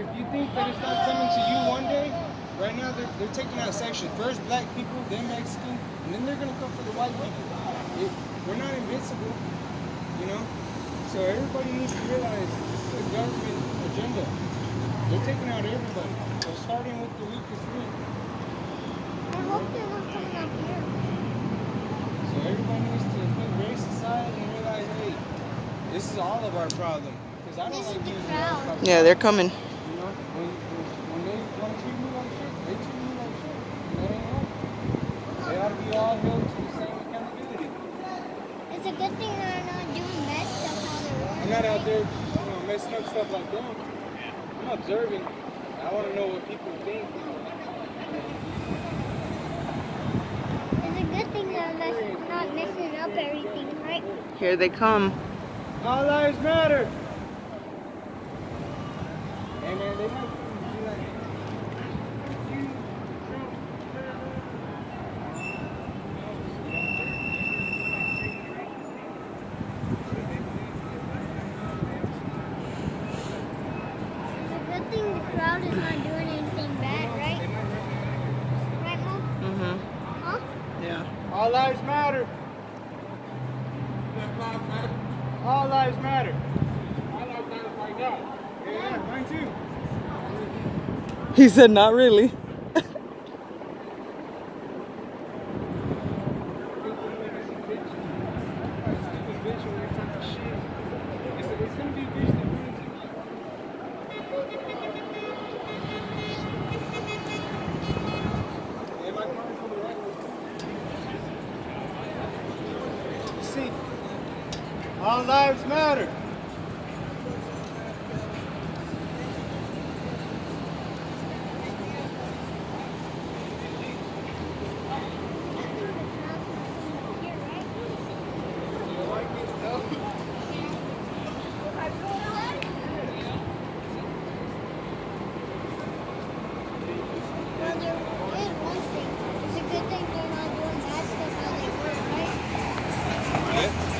if you think that it's not coming to you one day, right now they're, they're taking out sections. First black people, then Mexican, and then they're gonna come for the white people. It, we're not invincible, you know? So everybody needs to realize this is a government agenda. They're taking out everybody. They're starting with the weakest link. I hope they're not coming up here. So everybody needs to put race aside and realize, hey, this is all of our problem. Because I don't This is like the using crowd. Yeah, they're coming. You know, when, when, when they want to treat me like shit, they treat me like shit. And that ain't right. They ought to be all held to the same accountability. It's a good thing they're not doing bad stuff while they're I'm not out there, you know, messing up stuff like them. I'm observing. I want to know what people think. It's a good thing they're mess- not messing up everything, right? Here they come. All lives matter. All lives matter. All lives matter. All lives matter right now. He said, not really. See, all lives matter. 네.